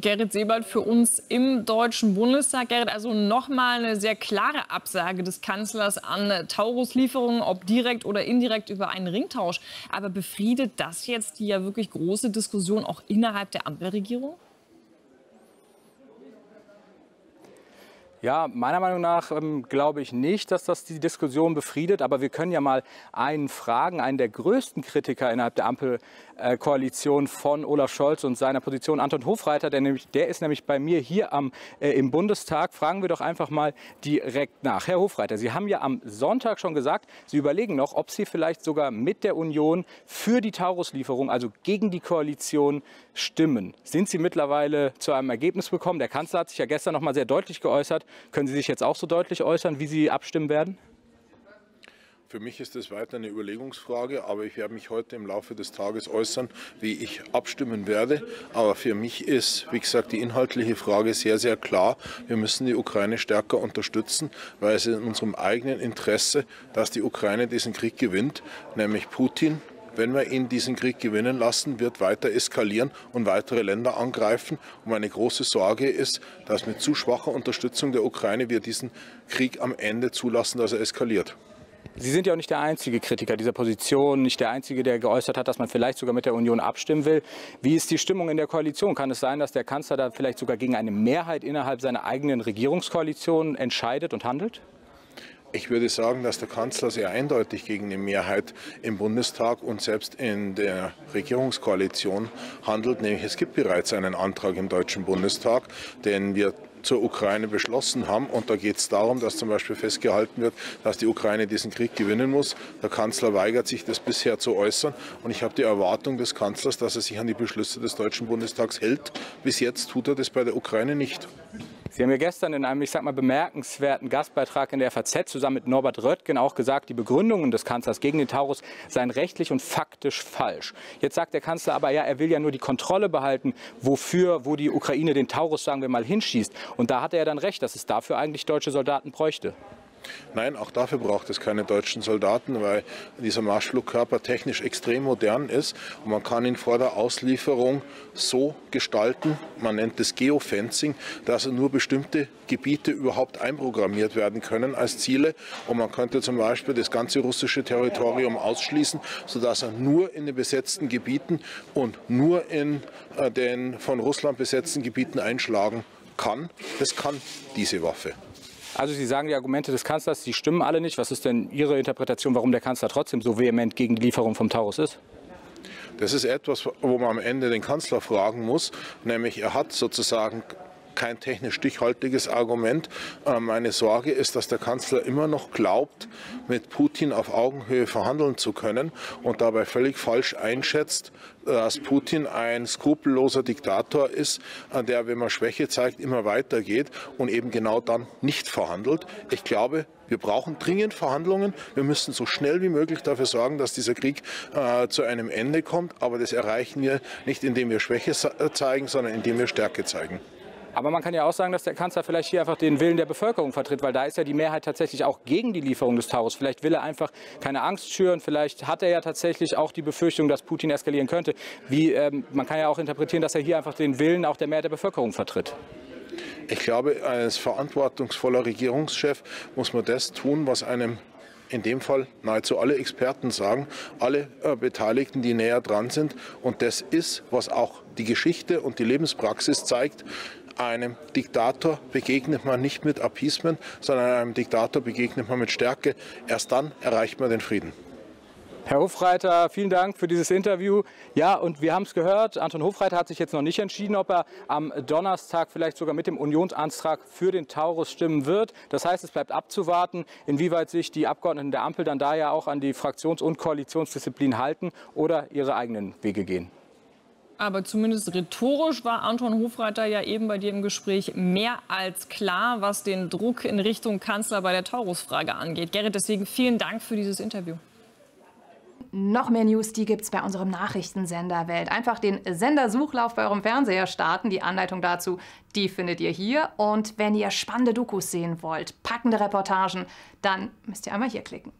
Gerrit Sebald für uns im Deutschen Bundestag. Gerrit, also nochmal eine sehr klare Absage des Kanzlers an Taurus-Lieferungen, ob direkt oder indirekt über einen Ringtausch. Aber befriedet das jetzt die ja wirklich große Diskussion auch innerhalb der Ampelregierung? Ja, meiner Meinung nach ähm, glaube ich nicht, dass das die Diskussion befriedet. Aber wir können ja mal einen fragen, einen der größten Kritiker innerhalb der Ampelkoalition von Olaf Scholz und seiner Position, Anton Hofreiter. Der, nämlich, der ist nämlich bei mir hier am, äh, im Bundestag. Fragen wir doch einfach mal direkt nach. Herr Hofreiter, Sie haben ja am Sonntag schon gesagt, Sie überlegen noch, ob Sie vielleicht sogar mit der Union für die Tauruslieferung, also gegen die Koalition, stimmen. Sind Sie mittlerweile zu einem Ergebnis gekommen? Der Kanzler hat sich ja gestern noch mal sehr deutlich geäußert. Können Sie sich jetzt auch so deutlich äußern, wie Sie abstimmen werden? Für mich ist das weiter eine Überlegungsfrage, aber ich werde mich heute im Laufe des Tages äußern, wie ich abstimmen werde. Aber für mich ist, wie gesagt, die inhaltliche Frage sehr, sehr klar. Wir müssen die Ukraine stärker unterstützen, weil es in unserem eigenen Interesse, dass die Ukraine diesen Krieg gewinnt, nämlich Putin wenn wir ihn diesen Krieg gewinnen lassen, wird weiter eskalieren und weitere Länder angreifen. Und meine große Sorge ist, dass mit zu schwacher Unterstützung der Ukraine wir diesen Krieg am Ende zulassen, dass er eskaliert. Sie sind ja auch nicht der einzige Kritiker dieser Position, nicht der einzige, der geäußert hat, dass man vielleicht sogar mit der Union abstimmen will. Wie ist die Stimmung in der Koalition? Kann es sein, dass der Kanzler da vielleicht sogar gegen eine Mehrheit innerhalb seiner eigenen Regierungskoalition entscheidet und handelt? Ich würde sagen, dass der Kanzler sehr eindeutig gegen eine Mehrheit im Bundestag und selbst in der Regierungskoalition handelt. Nämlich es gibt bereits einen Antrag im Deutschen Bundestag, den wir zur Ukraine beschlossen haben. Und da geht es darum, dass zum Beispiel festgehalten wird, dass die Ukraine diesen Krieg gewinnen muss. Der Kanzler weigert sich, das bisher zu äußern. Und ich habe die Erwartung des Kanzlers, dass er sich an die Beschlüsse des Deutschen Bundestags hält. Bis jetzt tut er das bei der Ukraine nicht. Sie haben ja gestern in einem, ich sag mal, bemerkenswerten Gastbeitrag in der FAZ zusammen mit Norbert Röttgen auch gesagt, die Begründungen des Kanzlers gegen den Taurus seien rechtlich und faktisch falsch. Jetzt sagt der Kanzler aber, ja, er will ja nur die Kontrolle behalten, wofür, wo die Ukraine den Taurus, sagen wir mal, hinschießt. Und da hat er dann recht, dass es dafür eigentlich deutsche Soldaten bräuchte. Nein, auch dafür braucht es keine deutschen Soldaten, weil dieser Marschflugkörper technisch extrem modern ist und man kann ihn vor der Auslieferung so gestalten, man nennt es Geofencing, dass nur bestimmte Gebiete überhaupt einprogrammiert werden können als Ziele und man könnte zum Beispiel das ganze russische Territorium ausschließen, sodass er nur in den besetzten Gebieten und nur in äh, den von Russland besetzten Gebieten einschlagen kann. Das kann diese Waffe. Also Sie sagen, die Argumente des Kanzlers, die stimmen alle nicht. Was ist denn Ihre Interpretation, warum der Kanzler trotzdem so vehement gegen die Lieferung vom Taurus ist? Das ist etwas, wo man am Ende den Kanzler fragen muss, nämlich er hat sozusagen kein technisch stichhaltiges Argument. Äh, meine Sorge ist, dass der Kanzler immer noch glaubt, mit Putin auf Augenhöhe verhandeln zu können und dabei völlig falsch einschätzt, dass Putin ein skrupelloser Diktator ist, der, wenn man Schwäche zeigt, immer weitergeht und eben genau dann nicht verhandelt. Ich glaube, wir brauchen dringend Verhandlungen. Wir müssen so schnell wie möglich dafür sorgen, dass dieser Krieg äh, zu einem Ende kommt. Aber das erreichen wir nicht, indem wir Schwäche zeigen, sondern indem wir Stärke zeigen. Aber man kann ja auch sagen, dass der Kanzler vielleicht hier einfach den Willen der Bevölkerung vertritt, weil da ist ja die Mehrheit tatsächlich auch gegen die Lieferung des Taurus. Vielleicht will er einfach keine Angst schüren, vielleicht hat er ja tatsächlich auch die Befürchtung, dass Putin eskalieren könnte. Wie, ähm, man kann ja auch interpretieren, dass er hier einfach den Willen auch der Mehrheit der Bevölkerung vertritt. Ich glaube, als verantwortungsvoller Regierungschef muss man das tun, was einem in dem Fall nahezu alle Experten sagen, alle äh, Beteiligten, die näher dran sind. Und das ist, was auch die Geschichte und die Lebenspraxis zeigt. Einem Diktator begegnet man nicht mit Appeasement, sondern einem Diktator begegnet man mit Stärke. Erst dann erreicht man den Frieden. Herr Hofreiter, vielen Dank für dieses Interview. Ja, und wir haben es gehört, Anton Hofreiter hat sich jetzt noch nicht entschieden, ob er am Donnerstag vielleicht sogar mit dem Unionsantrag für den Taurus stimmen wird. Das heißt, es bleibt abzuwarten, inwieweit sich die Abgeordneten der Ampel dann da ja auch an die Fraktions- und Koalitionsdisziplin halten oder ihre eigenen Wege gehen. Aber zumindest rhetorisch war Anton Hofreiter ja eben bei dir im Gespräch mehr als klar, was den Druck in Richtung Kanzler bei der Taurus-Frage angeht. Gerrit, deswegen vielen Dank für dieses Interview noch mehr News, die gibt es bei unserem Nachrichtensender Welt. Einfach den Sendersuchlauf bei eurem Fernseher starten. Die Anleitung dazu, die findet ihr hier. Und wenn ihr spannende Dokus sehen wollt, packende Reportagen, dann müsst ihr einmal hier klicken.